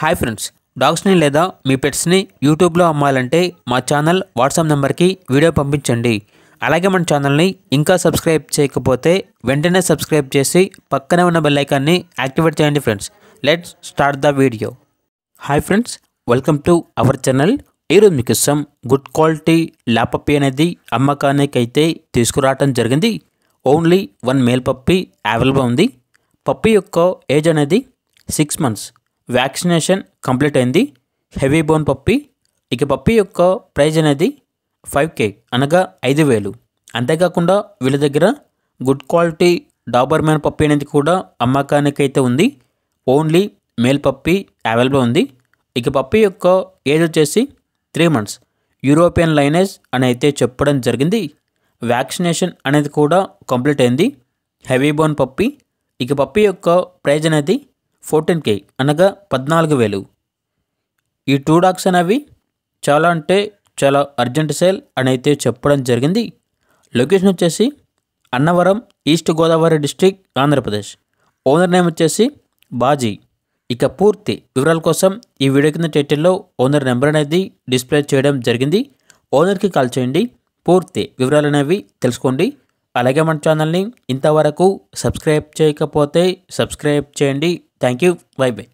Hi friends డాగ్స్ని లేదా మీ పెట్స్ని యూట్యూబ్లో అమ్మాలంటే మా ఛానల్ వాట్సాప్ నెంబర్కి వీడియో పంపించండి. అలాగే మన ఛానల్ని ఇంకా సబ్స్క్రైబ్ చేయకపోతే వెంటనే సబ్స్క్రైబ్ చేసి పక్కనే ఉన్న బెల్ ఐకాన్ని యాక్టివేట్ చేయండి friends let's start the video hi friends welcome to our channel ఈరోజు మీకు ఇష్టం గుడ్ క్వాలిటీ ల్యాపప్పి అనేది అమ్మకానికైతే తీసుకురావటం జరిగింది. Only one male puppy available ఉంది. పప్పి యొక్క ఏజ్ అనేది సిక్స్ మంత్స్ వ్యాక్సినేషన్ కంప్లీట్ అయింది. Heavy bone puppy. ఇక పప్పి యొక్క ప్రైజ్ అనేది ఫైవ్ కే అనగా ఐదు వేలు. అంతేకాకుండా వీళ్ళ దగ్గర good quality Dabur man puppy అనేది కూడా అమ్మకానికి అయితే ఉంది. ఓన్లీ మేల్ పప్పి అవైలబుల్ ఉంది. ఇక పప్పి యొక్క ఏజ్ వచ్చేసి త్రీ మంత్స్. యూరోపియన్ లైనేజ్ అని అయితే చెప్పడం జరిగింది. వ్యాక్సినేషన్ అనేది కూడా కంప్లీట్ అయింది. Heavy bone puppy. ఇక పప్పి యొక్క ప్రైజ్ అనేది ఫోర్టీన్ కే అనగా పద్నాలుగు వేలు. ఈ టూ డాగ్స్ అనేవి చాలా అంటే చాలా అర్జెంట్ సేల్ అని అయితే చెప్పడం జరిగింది. లొకేషన్ వచ్చేసి Annavaram east Godavari district Andhra Pradesh. Owner name వచ్చేసి బాజీ. ఇక పూర్తి వివరాల కోసం ఈ వీడియో కింద టైటిల్లో ఓనర్ నెంబర్ అనేది డిస్ప్లే చేయడం జరిగింది. ఓనర్కి కాల్ చేయండి. పూర్తి వివరాలు అనేవి తెలుసుకోండి. అలాగే మన ఛానల్ని ఇంతవరకు సబ్స్క్రైబ్ చేయకపోతే సబ్స్క్రైబ్ చేయండి. Thank you. Bye bye.